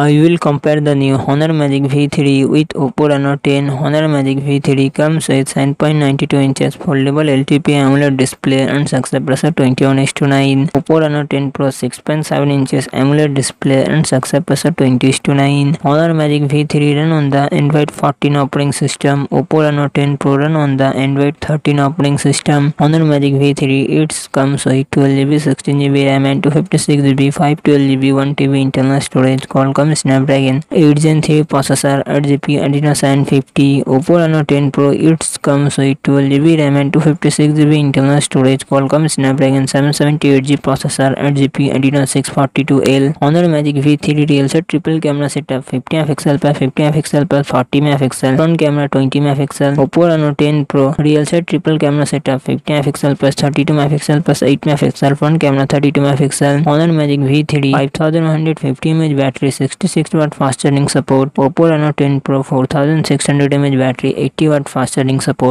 I will compare the new Honor Magic V3 with Oppo Reno 10. Honor Magic V3 comes with 7.92 inches foldable LTP AMOLED display and success ratio 21 to 9. Oppo Reno 10 Pro 6.7 inches AMOLED display and success ratio 20 to 9. Honor Magic V3 run on the Android 14 operating system. Oppo Reno 10 Pro run on the Android 13 operating system. Honor Magic V3 it comes with 12GB, 16GB RAM and 256GB, 512GB, 1TB internal storage. Qualcomm RAM Snapdragon eight gen three processor at G P Adreno seven fifty Oppo Reno ten pro it's comes with twelve G B RAM and two fifty six G B internal storage Qualcomm Snapdragon seven seventy eight G processor at G P Adreno six forty two L Honor Magic V three D L से triple camera setup fifty F XL पर fifty F XL पर forty F XL front camera twenty F XL Oppo Reno ten pro real से triple camera setup fifty F XL पर thirty two में F XL पर eight F XL front camera thirty two में F XL Honor Magic V three five thousand one hundred fifty M H battery six 66 watt fast charging support oppo reno 10 pro 4600 mAh battery 80 watt fast charging support